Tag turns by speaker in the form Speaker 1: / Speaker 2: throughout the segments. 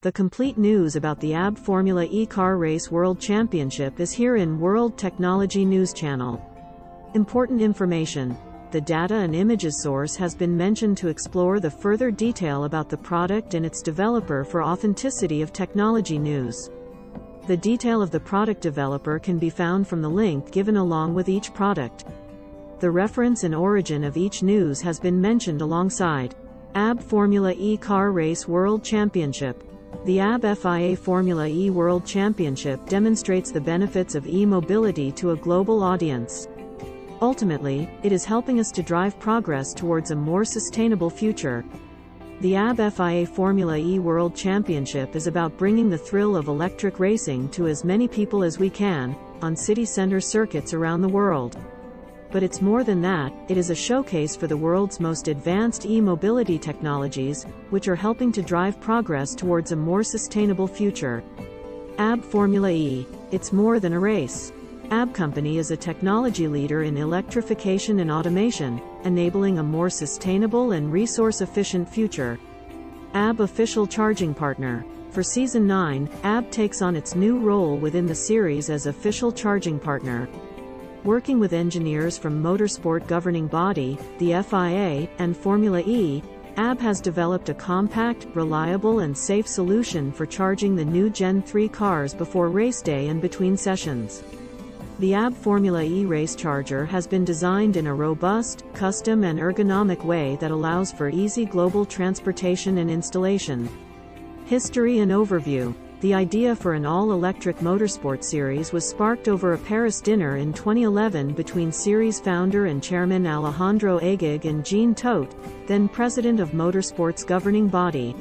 Speaker 1: The complete news about the ABB Formula E Car Race World Championship is here in World Technology News Channel. Important information. The data and images source has been mentioned to explore the further detail about the product and its developer for authenticity of technology news. The detail of the product developer can be found from the link given along with each product. The reference and origin of each news has been mentioned alongside. ABB Formula E Car Race World Championship. The ABB FIA Formula E World Championship demonstrates the benefits of e-mobility to a global audience. Ultimately, it is helping us to drive progress towards a more sustainable future. The ABB FIA Formula E World Championship is about bringing the thrill of electric racing to as many people as we can, on city center circuits around the world. But it's more than that, it is a showcase for the world's most advanced e-mobility technologies, which are helping to drive progress towards a more sustainable future. ABB Formula E. It's more than a race. ABB Company is a technology leader in electrification and automation, enabling a more sustainable and resource-efficient future. ABB Official Charging Partner. For Season 9, ABB takes on its new role within the series as official charging partner, working with engineers from motorsport governing body, the FIA, and Formula E, ABB has developed a compact, reliable and safe solution for charging the new Gen 3 cars before race day and between sessions. The ABB Formula E race charger has been designed in a robust, custom and ergonomic way that allows for easy global transportation and installation. History and overview the idea for an all-electric motorsport series was sparked over a Paris dinner in 2011 between series founder and chairman Alejandro Agag and Jean Todt, then president of motorsport's governing body.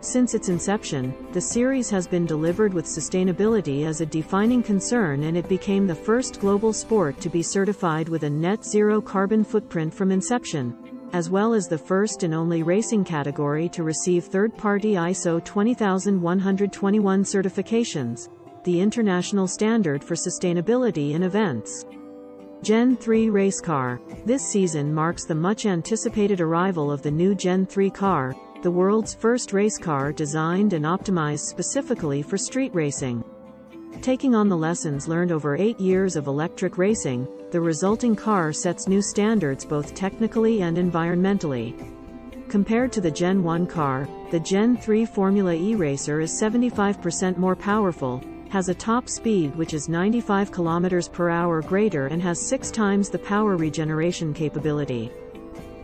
Speaker 1: Since its inception, the series has been delivered with sustainability as a defining concern and it became the first global sport to be certified with a net zero carbon footprint from inception as well as the first and only racing category to receive third-party ISO 20121 certifications, the international standard for sustainability in events. Gen 3 race car. This season marks the much-anticipated arrival of the new Gen 3 car, the world's first race car designed and optimized specifically for street racing. Taking on the lessons learned over eight years of electric racing, the resulting car sets new standards both technically and environmentally. Compared to the Gen 1 car, the Gen 3 Formula E Racer is 75% more powerful, has a top speed which is 95 km per hour greater and has 6 times the power regeneration capability.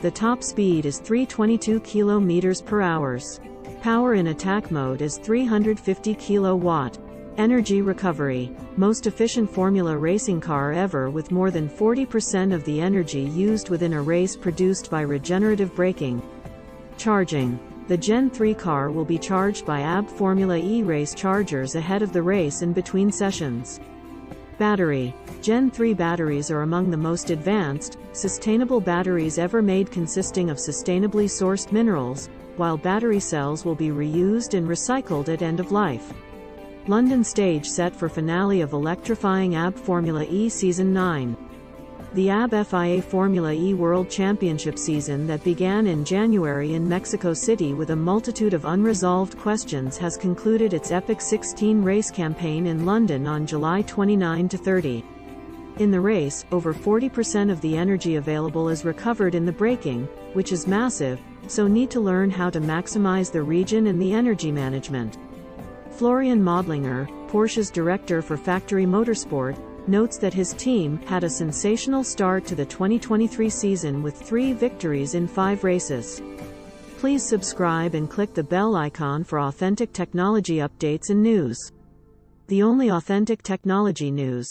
Speaker 1: The top speed is 322 km per hour. Power in attack mode is 350 kW. Energy recovery. Most efficient Formula racing car ever with more than 40% of the energy used within a race produced by regenerative braking. Charging. The Gen 3 car will be charged by ABB Formula E race chargers ahead of the race and between sessions. Battery. Gen 3 batteries are among the most advanced, sustainable batteries ever made consisting of sustainably sourced minerals, while battery cells will be reused and recycled at end of life. London stage set for finale of electrifying ABB Formula E Season 9. The ABB FIA Formula E World Championship season that began in January in Mexico City with a multitude of unresolved questions has concluded its epic 16 race campaign in London on July 29 to 30. In the race, over 40% of the energy available is recovered in the braking, which is massive, so need to learn how to maximize the regen and the energy management. Florian Modlinger, Porsche's director for factory motorsport, notes that his team had a sensational start to the 2023 season with three victories in five races. Please subscribe and click the bell icon for authentic technology updates and news. The only authentic technology news.